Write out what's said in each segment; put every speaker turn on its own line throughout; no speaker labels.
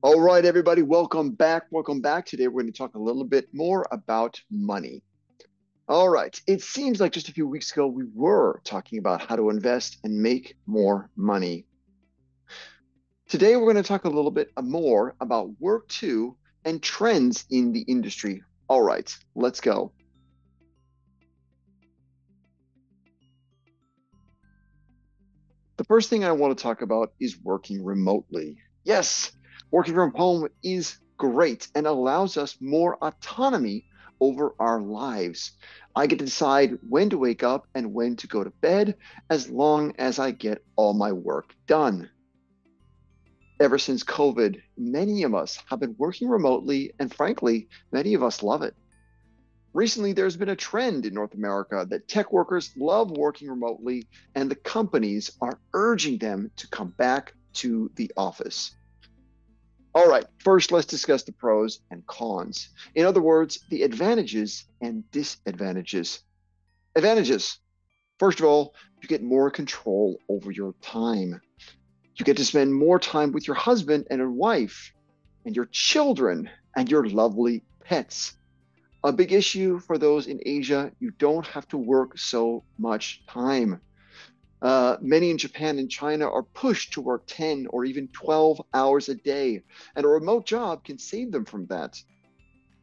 All right, everybody, welcome back. Welcome back. Today, we're going to talk a little bit more about money. All right, it seems like just a few weeks ago, we were talking about how to invest and make more money. Today, we're going to talk a little bit more about work too and trends in the industry. All right, let's go. The first thing I want to talk about is working remotely. Yes, Working from home is great and allows us more autonomy over our lives. I get to decide when to wake up and when to go to bed as long as I get all my work done. Ever since COVID, many of us have been working remotely, and frankly, many of us love it. Recently, there's been a trend in North America that tech workers love working remotely, and the companies are urging them to come back to the office. All right, first let's discuss the pros and cons. In other words, the advantages and disadvantages. Advantages. First of all, you get more control over your time. You get to spend more time with your husband and your wife and your children and your lovely pets. A big issue for those in Asia, you don't have to work so much time. Uh, many in Japan and China are pushed to work 10 or even 12 hours a day, and a remote job can save them from that.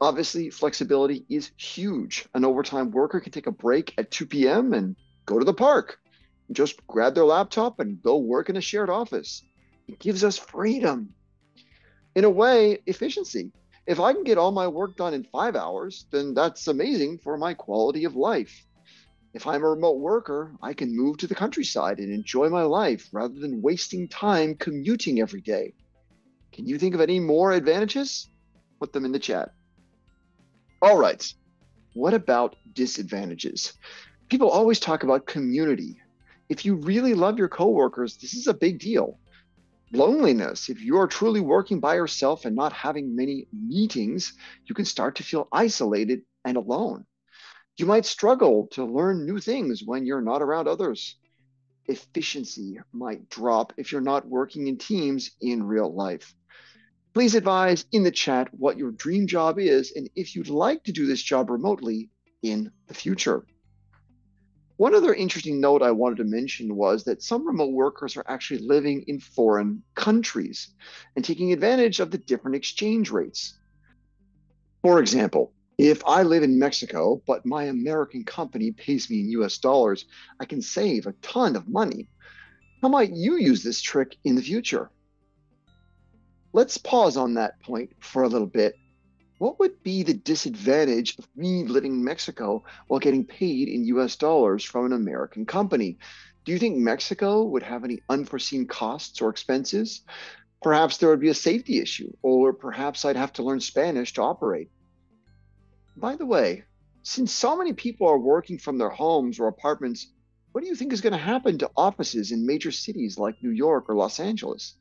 Obviously, flexibility is huge. An overtime worker can take a break at 2 p.m. and go to the park. Just grab their laptop and go work in a shared office. It gives us freedom. In a way, efficiency. If I can get all my work done in five hours, then that's amazing for my quality of life. If I'm a remote worker, I can move to the countryside and enjoy my life rather than wasting time commuting every day. Can you think of any more advantages? Put them in the chat. All right. What about disadvantages? People always talk about community. If you really love your coworkers, this is a big deal. Loneliness. If you are truly working by yourself and not having many meetings, you can start to feel isolated and alone. You might struggle to learn new things when you're not around others. Efficiency might drop if you're not working in teams in real life. Please advise in the chat what your dream job is and if you'd like to do this job remotely in the future. One other interesting note I wanted to mention was that some remote workers are actually living in foreign countries and taking advantage of the different exchange rates. For example, if I live in Mexico, but my American company pays me in US dollars, I can save a ton of money. How might you use this trick in the future? Let's pause on that point for a little bit. What would be the disadvantage of me living in Mexico while getting paid in US dollars from an American company? Do you think Mexico would have any unforeseen costs or expenses? Perhaps there would be a safety issue, or perhaps I'd have to learn Spanish to operate. By the way, since so many people are working from their homes or apartments, what do you think is going to happen to offices in major cities like New York or Los Angeles?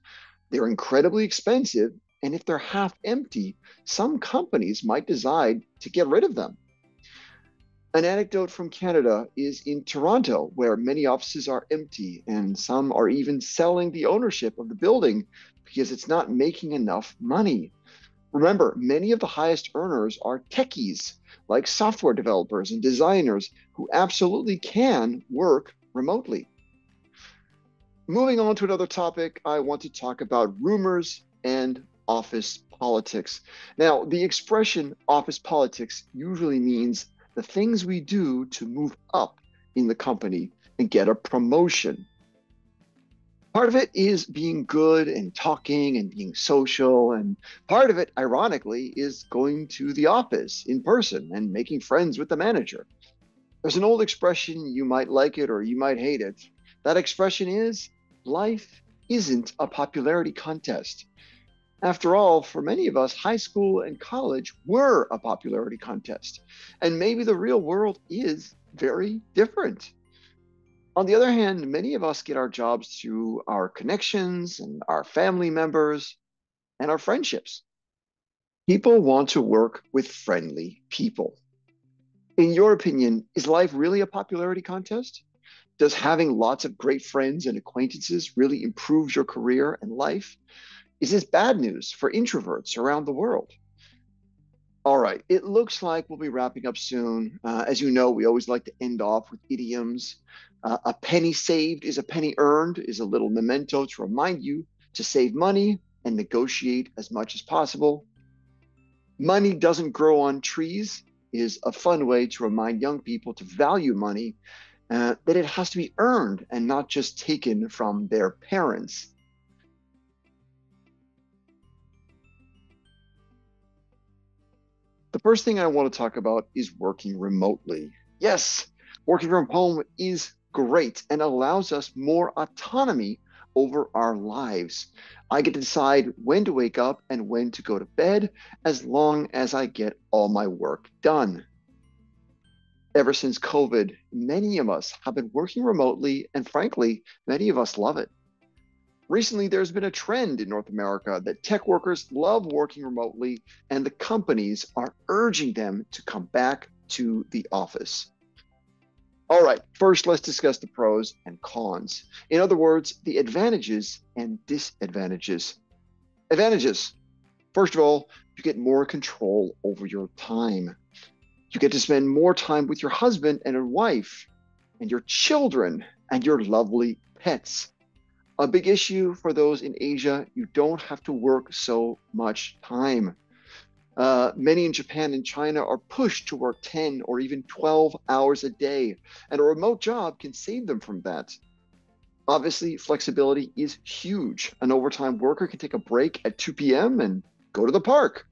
They're incredibly expensive, and if they're half empty, some companies might decide to get rid of them. An anecdote from Canada is in Toronto, where many offices are empty, and some are even selling the ownership of the building because it's not making enough money. Remember, many of the highest earners are techies, like software developers and designers who absolutely can work remotely. Moving on to another topic, I want to talk about rumors and office politics. Now, the expression office politics usually means the things we do to move up in the company and get a promotion part of it is being good and talking and being social and part of it ironically is going to the office in person and making friends with the manager. There's an old expression you might like it or you might hate it. That expression is life isn't a popularity contest. After all for many of us high school and college were a popularity contest and maybe the real world is very different on the other hand, many of us get our jobs through our connections and our family members and our friendships. People want to work with friendly people. In your opinion, is life really a popularity contest? Does having lots of great friends and acquaintances really improve your career and life? Is this bad news for introverts around the world? All right, it looks like we'll be wrapping up soon. Uh, as you know, we always like to end off with idioms. Uh, a penny saved is a penny earned, is a little memento to remind you to save money and negotiate as much as possible. Money doesn't grow on trees is a fun way to remind young people to value money, uh, that it has to be earned and not just taken from their parents. The first thing I want to talk about is working remotely. Yes, working from home is great and allows us more autonomy over our lives. I get to decide when to wake up and when to go to bed as long as I get all my work done. Ever since COVID, many of us have been working remotely, and frankly, many of us love it. Recently, there's been a trend in North America that tech workers love working remotely, and the companies are urging them to come back to the office. All right, first let's discuss the pros and cons. In other words, the advantages and disadvantages. Advantages. First of all, you get more control over your time. You get to spend more time with your husband and your wife and your children and your lovely pets. A big issue for those in Asia, you don't have to work so much time. Uh, many in Japan and China are pushed to work 10 or even 12 hours a day, and a remote job can save them from that. Obviously, flexibility is huge. An overtime worker can take a break at 2 p.m. and go to the park.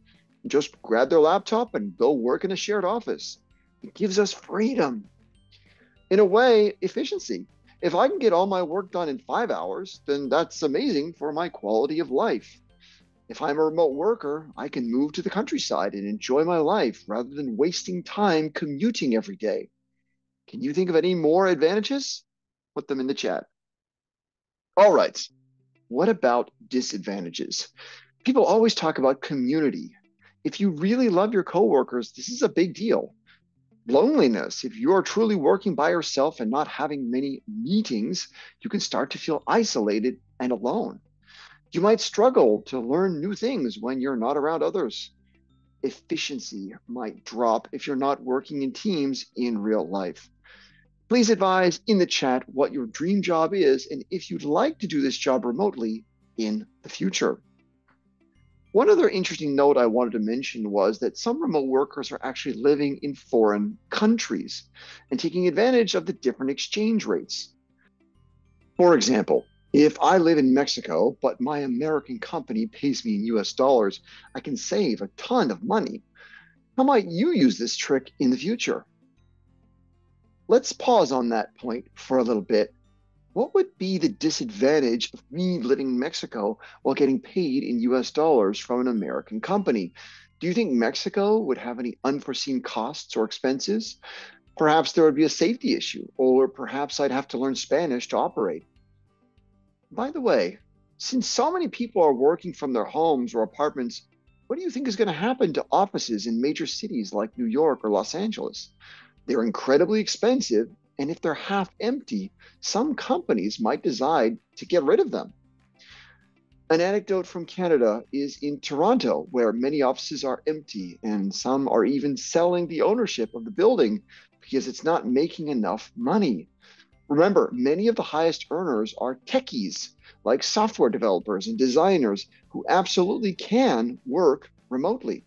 Just grab their laptop and go work in a shared office. It gives us freedom. In a way, efficiency. If I can get all my work done in five hours, then that's amazing for my quality of life. If I'm a remote worker, I can move to the countryside and enjoy my life rather than wasting time commuting every day. Can you think of any more advantages? Put them in the chat. All right. What about disadvantages? People always talk about community. If you really love your coworkers, this is a big deal. Loneliness. If you are truly working by yourself and not having many meetings, you can start to feel isolated and alone. You might struggle to learn new things when you're not around others. Efficiency might drop if you're not working in teams in real life. Please advise in the chat what your dream job is and if you'd like to do this job remotely in the future. One other interesting note I wanted to mention was that some remote workers are actually living in foreign countries and taking advantage of the different exchange rates. For example, if I live in Mexico, but my American company pays me in US dollars, I can save a ton of money. How might you use this trick in the future? Let's pause on that point for a little bit. What would be the disadvantage of me living in Mexico while getting paid in US dollars from an American company? Do you think Mexico would have any unforeseen costs or expenses? Perhaps there would be a safety issue, or perhaps I'd have to learn Spanish to operate. By the way, since so many people are working from their homes or apartments, what do you think is going to happen to offices in major cities like New York or Los Angeles? They're incredibly expensive, and if they're half empty, some companies might decide to get rid of them. An anecdote from Canada is in Toronto, where many offices are empty, and some are even selling the ownership of the building because it's not making enough money. Remember, many of the highest earners are techies, like software developers and designers who absolutely can work remotely.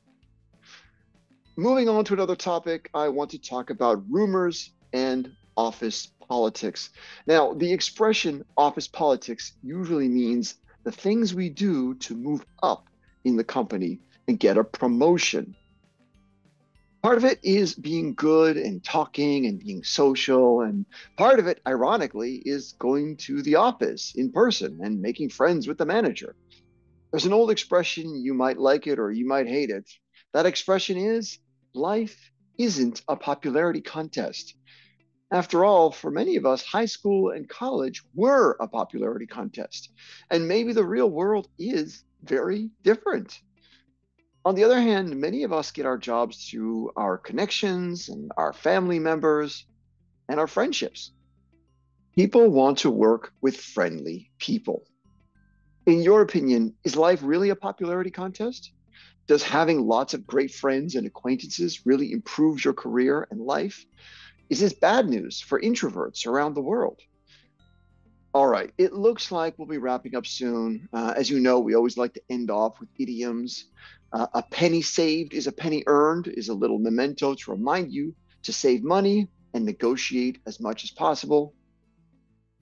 Moving on to another topic, I want to talk about rumors and office politics. Now, the expression office politics usually means the things we do to move up in the company and get a promotion. Part of it is being good and talking and being social. And part of it, ironically, is going to the office in person and making friends with the manager. There's an old expression, you might like it or you might hate it. That expression is life isn't a popularity contest. After all, for many of us, high school and college were a popularity contest. And maybe the real world is very different. On the other hand, many of us get our jobs through our connections and our family members and our friendships. People want to work with friendly people. In your opinion, is life really a popularity contest? Does having lots of great friends and acquaintances really improve your career and life? Is this bad news for introverts around the world? All right, it looks like we'll be wrapping up soon. Uh, as you know, we always like to end off with idioms. Uh, a penny saved is a penny earned, is a little memento to remind you to save money and negotiate as much as possible.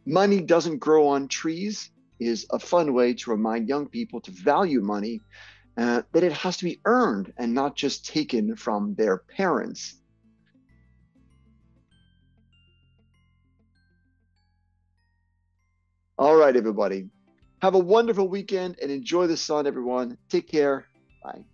Money doesn't grow on trees is a fun way to remind young people to value money, uh, that it has to be earned and not just taken from their parents. All right, everybody. Have a wonderful weekend and enjoy the sun, everyone. Take care. Bye.